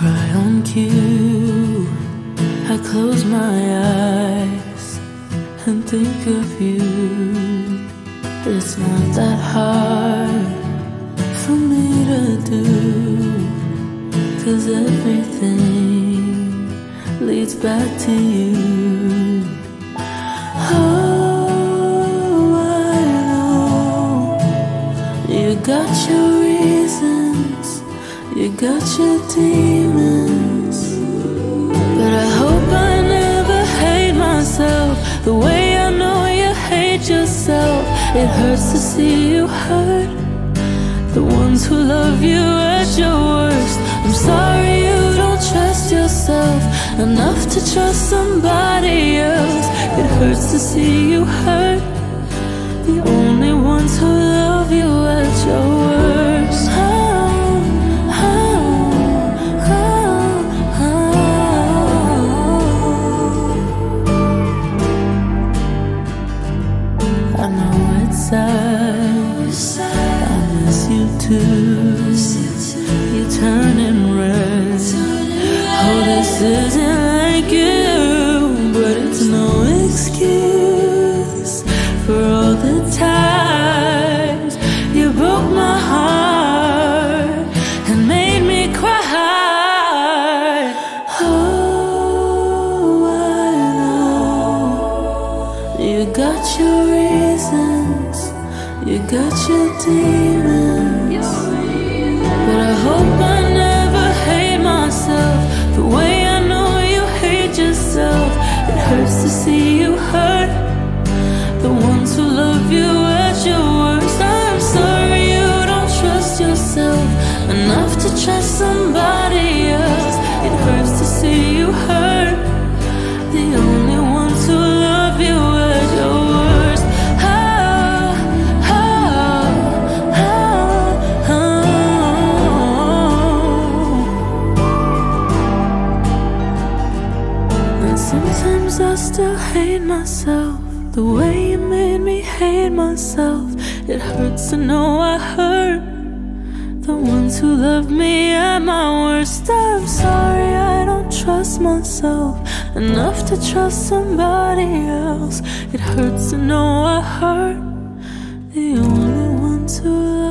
cry on cue. I close my eyes and think of you. It's not that hard for me to do. Cause everything leads back to you. Oh, I know you got your reasons, you got your demons. But I hope I never hate myself the way I know you hate yourself. It hurts to see you hurt the ones who love you at your worst. I'm sorry you don't trust yourself enough to trust somebody else. It hurts to see you hurt the only ones who love you at your worst. Know. I miss you too. You're turning red. Oh, this isn't you got your demons, but I hope I never hate myself the way I know you hate yourself. It hurts to see you hurt the ones who love you at your worst. I'm sorry you don't trust yourself enough to trust somebody else. It hurts to see you hurt I still hate myself the way you made me hate myself. It hurts to know I hurt the ones who love me at my worst. I'm sorry I don't trust myself enough to trust somebody else. It hurts to know I hurt the only ones who love